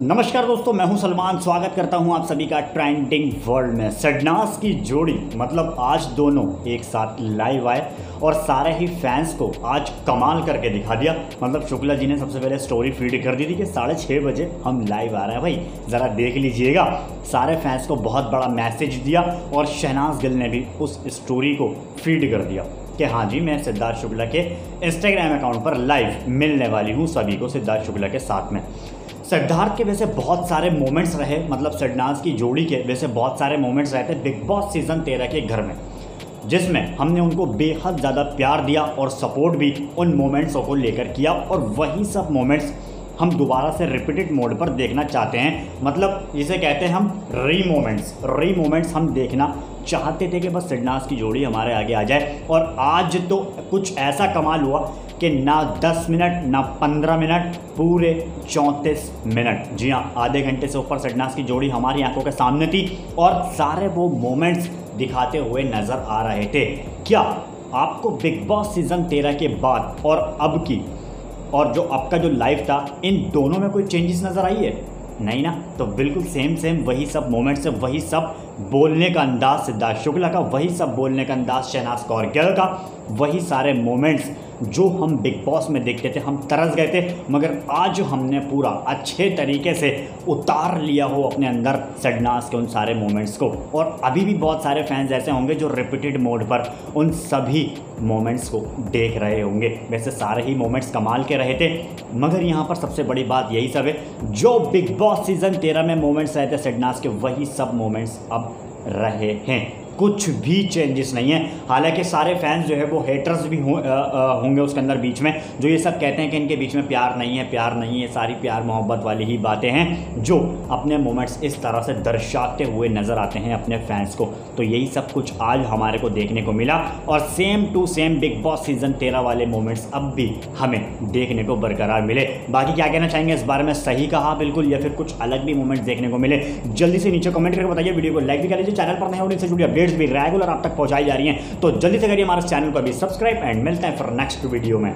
नमस्कार दोस्तों, मैं हूँ सलमान। स्वागत करता हूँ आप सभी का ट्रेंडिंग वर्ल्ड में। सडनास की जोड़ी मतलब आज दोनों एक साथ लाइव आए और सारे ही फैंस को आज कमाल करके दिखा दिया। मतलब शुक्ला जी ने सबसे पहले स्टोरी फ़ीड कर दी थी कि साढ़े छः बजे हम लाइव आ रहे हैं भाई। ज़रा देख लीजिएगा। सारे फैंस को बहुत बड़ा मैसेज दिया और शहनाज गिल ने भी उस स्टोरी को फ़ीड कर दिया कि हाँ जी, मैं सिद्धार्थ शुक्ला के इंस्टाग्राम अकाउंट पर लाइव मिलने वाली हूँ। सभी को सिद्धार्थ शुक्ला के साथ में। सिद्धार्थ के वैसे बहुत सारे मोमेंट्स रहे मतलब सडनाज की जोड़ी के वैसे बहुत सारे मोमेंट्स रहते बिग बॉस सीज़न तेरह के घर में, जिसमें हमने उनको बेहद ज़्यादा प्यार दिया और सपोर्ट भी उन मोमेंट्सों को लेकर किया और वही सब मोमेंट्स हम दोबारा से रिपीटेड मोड पर देखना चाहते हैं। मतलब जिसे कहते हैं हम री मोमेंट्स री मोमेंट्स हम देखना चाहते थे कि बस सिडनास की जोड़ी हमारे आगे आ जाए। और आज तो कुछ ऐसा कमाल हुआ कि ना 10 मिनट, ना 15 मिनट, पूरे 34 मिनट। जी हाँ आधे घंटे से ऊपर सडनास की जोड़ी हमारी आँखों के सामने थी और सारे वो मोमेंट्स दिखाते हुए नज़र आ रहे थे। क्या आपको बिग बॉस सीज़न तेरह के बाद और अब की और जो आपका जो लाइफ था, इन दोनों में कोई चेंजेस नज़र आई है? नहीं ना तो बिल्कुल सेम सेम वही सब मोमेंट्स है वही सब बोलने का अंदाज सिद्धार्थ शुक्ला का, वही सब बोलने का अंदाज शहनाज कौर गिल का, वही सारे मोमेंट्स जो हम बिग बॉस में देखते थे, हम तरस गए थे, मगर आज हमने पूरा अच्छे तरीके से उतार लिया हो अपने अंदर सडनास के उन सारे मोमेंट्स को। और अभी भी बहुत सारे फैंस ऐसे होंगे जो रिपीटेड मोड पर उन सभी मोमेंट्स को देख रहे होंगे। वैसे सारे ही मोमेंट्स कमाल के रहे थे, मगर यहाँ पर सबसे बड़ी बात यही सब है, जो बिग बॉस सीज़न तेरह में मोमेंट्स रहे थे सडनास के, वही सब मोमेंट्स अब रहे हैं। कुछ भी चेंजेस नहीं है। हालाँकि सारे फैंस जो है वो हेटर्स भी होंगे उसके अंदर बीच में, जो ये सब कहते हैं कि इनके बीच में प्यार नहीं है, प्यार नहीं है, सारी प्यार मोहब्बत वाली ही बातें हैं, जो अपने मोमेंट्स इस तरह से दर्शाते हुए नज़र आते हैं अपने फैंस को। तो यही सब कुछ आज हमारे को देखने को मिला, और same to same big boss season तेरह वाले मोमेंट्स अब भी हमें देखने को बरकरार मिले। बाकी क्या कहना चाहेंगे इस बारे में? सही कहा, बिल्कुल, या फिर कुछ अलग भी मोमेंट्स देखने को मिले? जल्दी से नीचे कमेंट करके बताइए वीडियो को लाइक भी कर लीजिए चैनल पर नहीं और इनसे जुड़ी अपडेट्स भी रेगुलर आप तक पहुंचाई जा रही हैं। तो जल्दी से करिए हमारे चैनल को भी सब्सक्राइब एंड मिलते हैं फॉर नेक्स्ट वीडियो में।